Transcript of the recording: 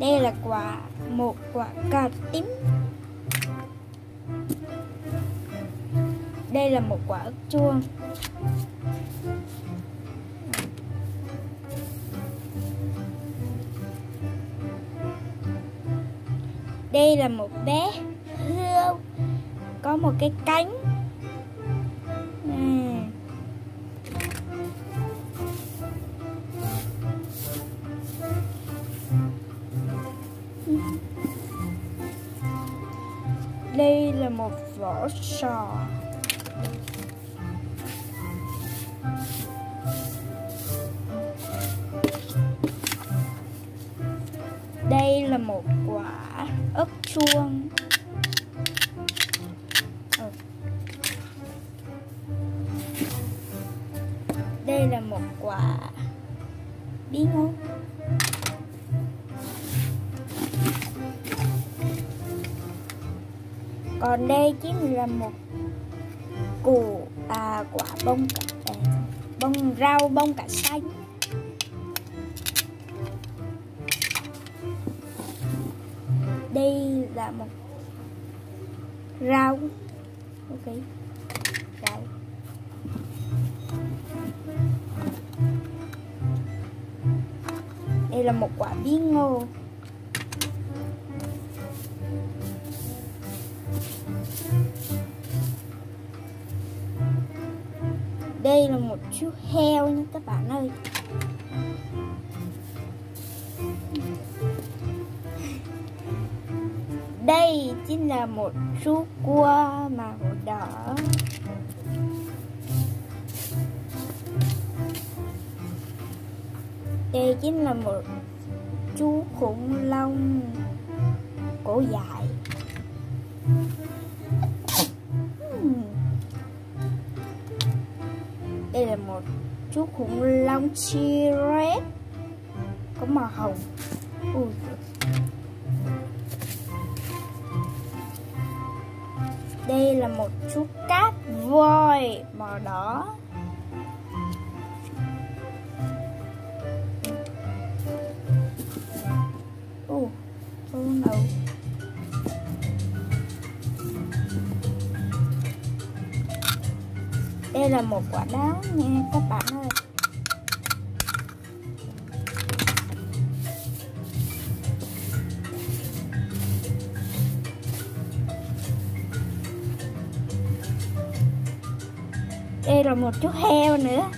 đây là quả, một quả cà tím. Đây là một quả ớt chuông đây là một bé hươu, có một cái cánh. Đây là một vỏ sò. Đây là một quả ớt chuông. Ừ. đây là một quả bí ngô. Còn đây chính là một củ à, quả bông cả, à, bông rau bông cải xanh. Đây là một rau. Ok. Rau. Đây là một quả bí ngô. Đây là một chú heo nha các bạn ơi. Đây chính là một chú cua màu đỏ. Đây chính là một chú khủng long cổ dài. Đây là một chú khủng long T-Rex có màu hồng. Ui. đây là một chú cát voi màu đỏ. Ồ, oh no đây là một quả đáo nha các bạn ơi. Đây là một chú heo nữa.